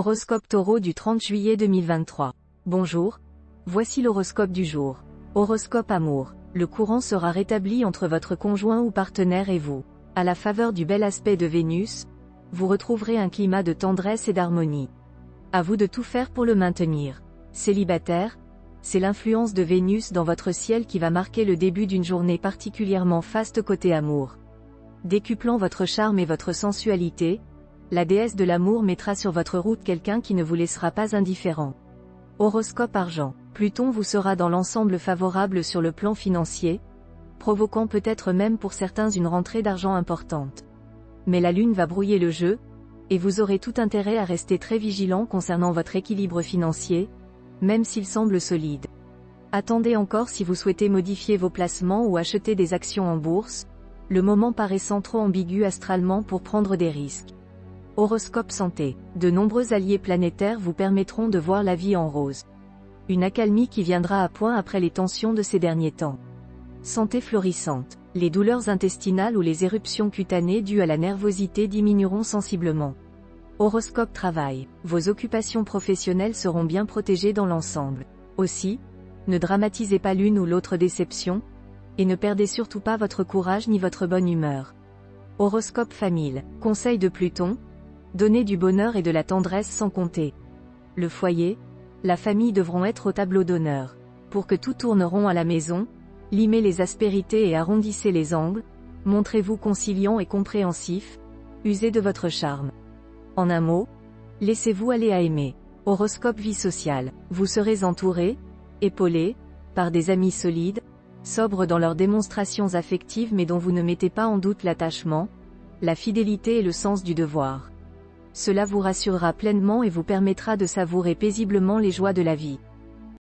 Horoscope Taureau du 30 juillet 2023. Bonjour. Voici l'horoscope du jour. Horoscope Amour. Le courant sera rétabli entre votre conjoint ou partenaire et vous. À la faveur du bel aspect de Vénus, vous retrouverez un climat de tendresse et d'harmonie. À vous de tout faire pour le maintenir. Célibataire, c'est l'influence de Vénus dans votre ciel qui va marquer le début d'une journée particulièrement faste côté amour. Décuplant votre charme et votre sensualité, la déesse de l'amour mettra sur votre route quelqu'un qui ne vous laissera pas indifférent. Horoscope argent. Pluton vous sera dans l'ensemble favorable sur le plan financier, provoquant peut-être même pour certains une rentrée d'argent importante. Mais la lune va brouiller le jeu, et vous aurez tout intérêt à rester très vigilant concernant votre équilibre financier, même s'il semble solide. Attendez encore si vous souhaitez modifier vos placements ou acheter des actions en bourse, le moment paraissant trop ambigu astralement pour prendre des risques. Horoscope santé. De nombreux alliés planétaires vous permettront de voir la vie en rose. Une accalmie qui viendra à point après les tensions de ces derniers temps. Santé florissante. Les douleurs intestinales ou les éruptions cutanées dues à la nervosité diminueront sensiblement. Horoscope travail. Vos occupations professionnelles seront bien protégées dans l'ensemble. Aussi, ne dramatisez pas l'une ou l'autre déception, et ne perdez surtout pas votre courage ni votre bonne humeur. Horoscope famille. Conseil de Pluton, Donner du bonheur et de la tendresse sans compter. Le foyer, la famille devront être au tableau d'honneur. Pour que tout tourne rond à la maison, limez les aspérités et arrondissez les angles, montrez-vous conciliant et compréhensif, usez de votre charme. En un mot, laissez-vous aller à aimer. Horoscope vie sociale. Vous serez entouré, épaulé, par des amis solides, sobres dans leurs démonstrations affectives mais dont vous ne mettez pas en doute l'attachement, la fidélité et le sens du devoir cela vous rassurera pleinement et vous permettra de savourer paisiblement les joies de la vie.